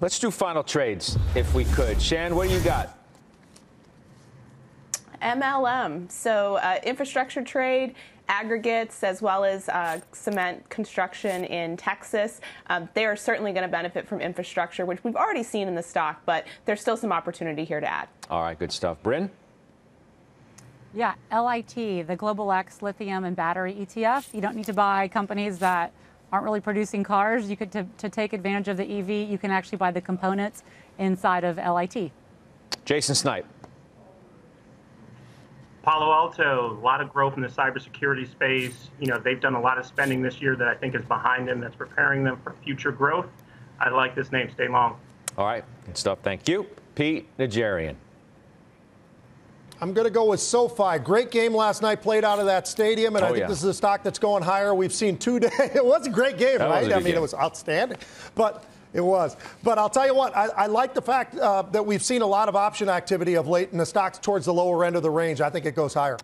Let's do final trades if we could. Shan, what do you got? MLM. So uh, infrastructure trade, aggregates, as well as uh, cement construction in Texas. Um, they are certainly going to benefit from infrastructure, which we've already seen in the stock, but there's still some opportunity here to add. All right, good stuff. Bryn? Yeah, LIT, the Global X Lithium and Battery ETF. You don't need to buy companies that aren't really producing cars. You could to, to take advantage of the EV. You can actually buy the components inside of LIT. Jason Snipe. Palo Alto, a lot of growth in the cybersecurity space. You know, they've done a lot of spending this year that I think is behind them, that's preparing them for future growth. I like this name. Stay long. All right, good stuff. Thank you. Pete Najarian. I'm going to go with SoFi. Great game last night played out of that stadium, and Oh, I think yeah. this is a stock that's going higher. We've seen two days. it was a great game, That right? I mean, game. it was outstanding. But it was. But I'll tell you what, I, I like the fact uh, that we've seen a lot of option activity of late, and the stock's towards the lower end of the range. I think it goes higher.